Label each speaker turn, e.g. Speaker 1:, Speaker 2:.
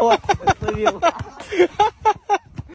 Speaker 1: Кто? Словил.